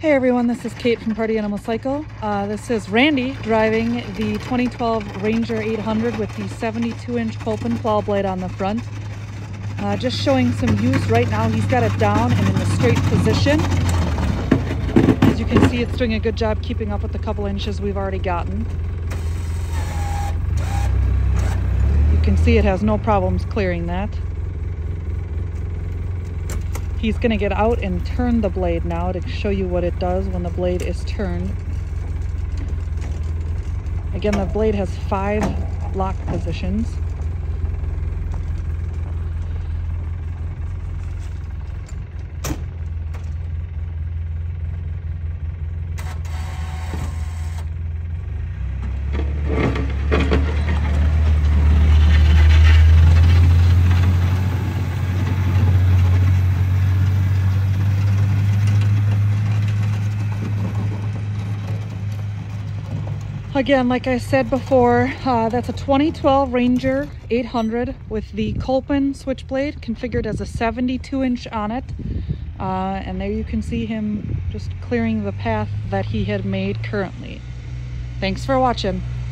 Hey everyone, this is Kate from Parti Animal Cycle. Uh, this is Randy driving the 2012 Ranger 800 with the 72 inch Kolpin plow blade on the front. Uh, just showing some use right now. He's got it down and in a straight position. As you can see, it's doing a good job keeping up with the couple inches we've already gotten. You can see it has no problems clearing that. He's going to get out and turn the blade now to show you what it does when the blade is turned. Again, the blade has five lock positions. Again, like I said before, uh, that's a 2012 Ranger 800 with the Kolpin switchblade configured as a 72 inch on it. Uh, and there you can see him just clearing the path that he had made currently. Thanks for watching.